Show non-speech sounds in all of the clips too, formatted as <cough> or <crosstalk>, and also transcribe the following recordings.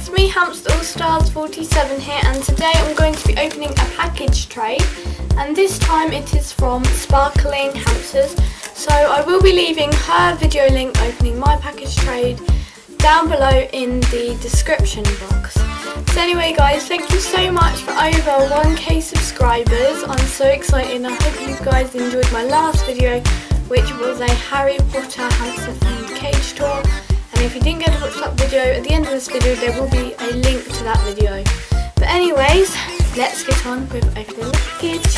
it's me Hamster All Stars 47 here and today I'm going to be opening a package trade and this time it is from Sparkling Hamsters so I will be leaving her video link opening my package trade down below in the description box. So anyway guys, thank you so much for over 1k subscribers. I'm so excited I hope you guys enjoyed my last video which was a Harry Potter hamster themed cage tour and if you didn't get to watch that video, at the end of this video there will be a link to that video. But anyways, let's get on with opening the package.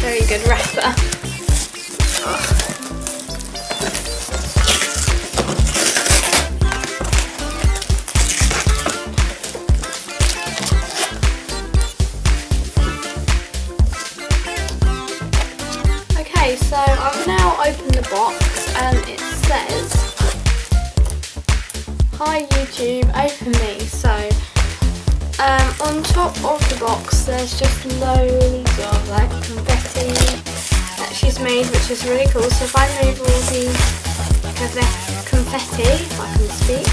Very good wrapper. Okay, so I've now opened the box and it says, Hi YouTube, open me. So, um, on top of the box there's just loads of like confetti that she's made, which is really cool. So if I move all the confetti, if I can speak,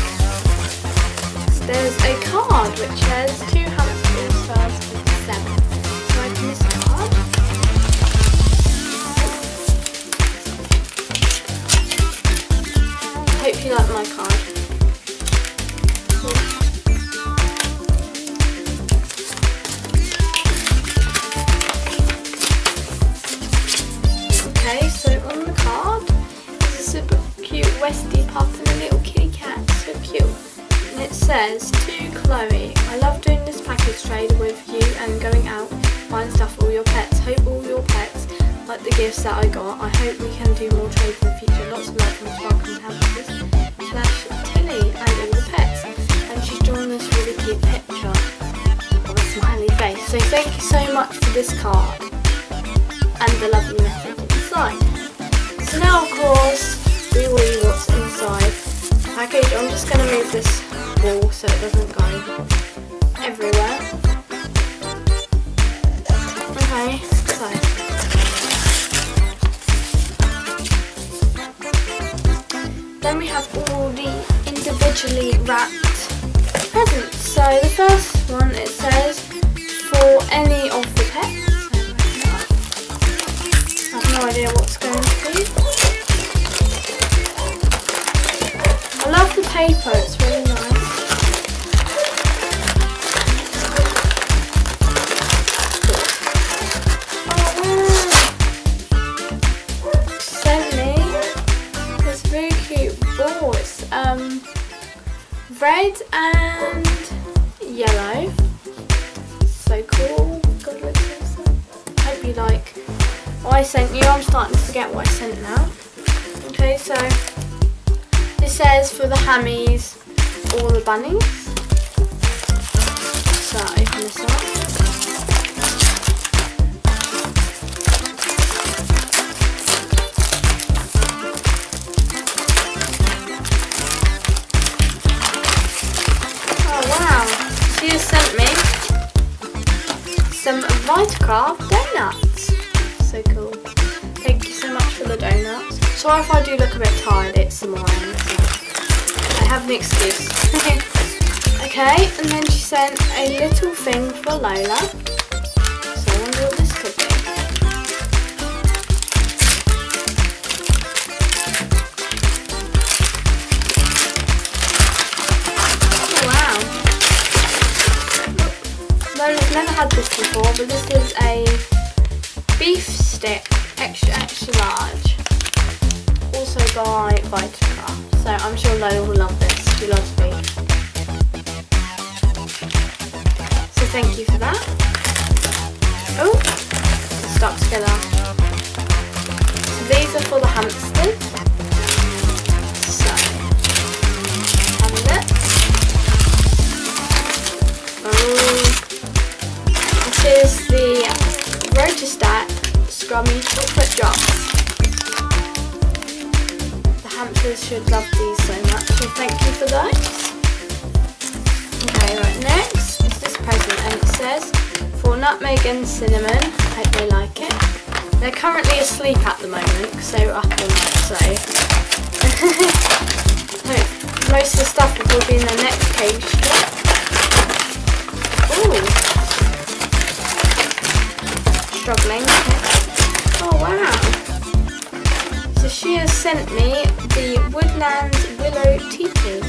there's a card which says two hamsters first seven. You like my card. Okay, so on the card is a super cute Westie pup and a little kitty cat. So cute. And it says, To Chloe, I love doing this package trade with you and going out, gifts that I got. I hope we can do more trades in the future. Lots of love from Sparkling Hamsters slash Tilly and all the pets. And she's drawn this really cute picture of a smiley face. So thank you so much for this card and the lovely message inside. So now of course we will see what's inside the package. I'm just going to move this ball so it doesn't go everywhere. Okay, Then we have all the individually wrapped presents. So the first one it says for any of the pets. I have no idea what's going to be. I love the paper, red and yellow. So cool. God. Hope you like what I sent you. I'm starting to forget what I sent now. Okay, so this says for the hammies, or the bunnies. So open this up. If I do look a bit tired, it's. So I have an excuse. <laughs> okay, and then she sent a little thing for Lola. So I wonder what this could be. Oh, never had this before, but this is a beef stick, extra extra large. Also by Vitakraft. So I'm sure Lola will love this. She loves me. So thank you for that. Oh, stuck together. So these are for the hamsters. So, have a. Oh, this is the Rotastak Scrummy Chocolate Drops. The hamsters should love these so much, so thank you for those. Okay, right, next is this present, and it says, for nutmeg and cinnamon, hope they like it. They're currently asleep at the moment because they were up all night, so. <laughs> most of the stuff will be in their next cage. Ooh. Struggling. Oh she has sent me the Woodland Willow Teepee.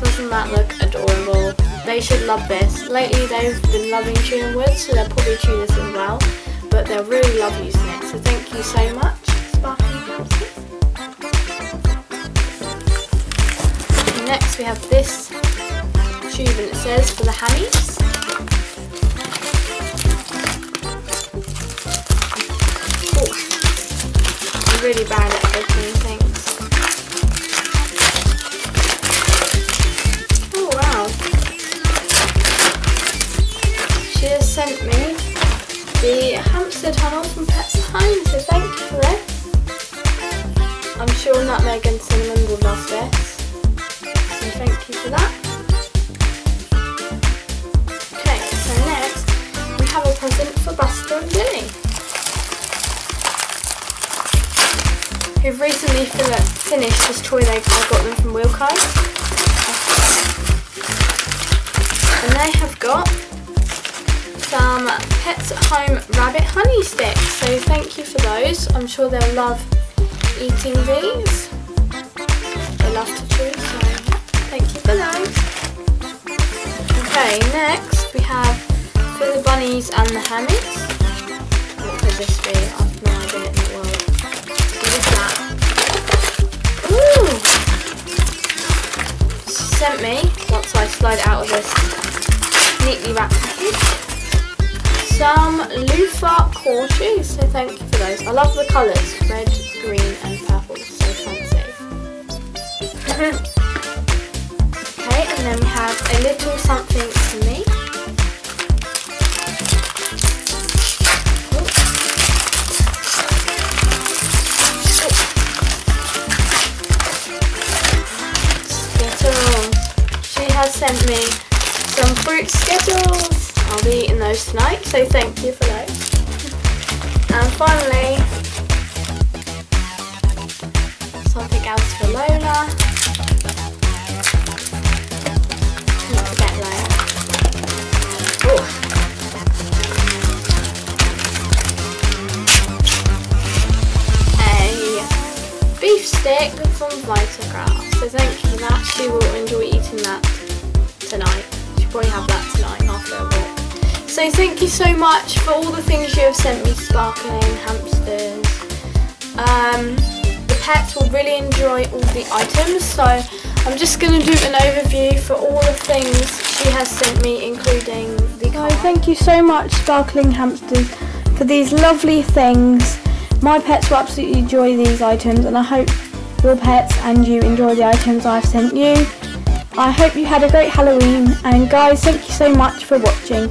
Doesn't that look adorable? They should love this. Lately they've been loving chewing wood, so they'll probably chew this as well. But they'll really love using it, so thank you so much, Hamsters. Next we have this tube and it says for the I'm really bad the hamster tunnel from Pets Home, so thank you for this. I'm sure Nutmeg and Cinnamon will love this, so thank you for that. Okay, so next we have a present for Buster and Billy. Who've recently finished this toy they I got them from Wilko. And they have got some Pets at Home Rabbit Honey Sticks. So thank you for those. I'm sure they'll love eating these. They love to chew, so thank you for those. Okay, next we have for the bunnies and the hammies. What could this be? I've no idea in the world. What is that? Ooh! She sent me, once I slide out of this neatly wrapped some loofah core shoes, so thank you for those. I love the colours, red, green and purple, so fancy. <laughs> okay, and then we have a little something for me. Tonight, so thank you for those. And finally, something else for Lola. Don't. A beef Vitakraft. So thank you for that. She will enjoy eating that tonight. She'll probably have that tonight after a walk. So thank you so much for all the things you have sent me, sparkling hamsters. Um, the pets will really enjoy all the items, so I'm just going to do an overview for all the things she has sent me, including the car. So thank you so much, sparkling hamsters, for these lovely things. My pets will absolutely enjoy these items, and I hope your pets and you enjoy the items I've sent you. I hope you had a great Halloween, and guys, thank you so much for watching